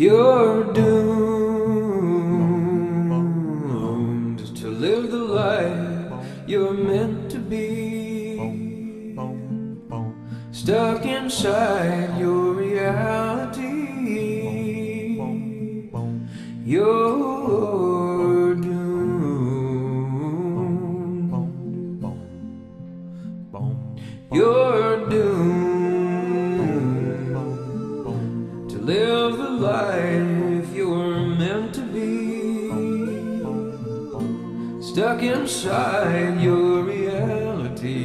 You're doomed to live the life you're meant to be. Stuck inside your reality. You're doomed. You're doomed live the life you're meant to be. Stuck inside your reality.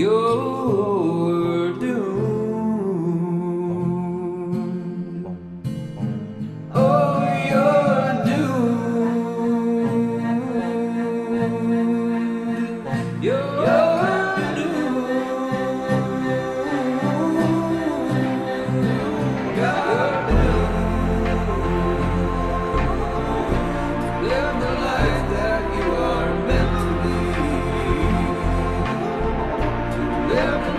You're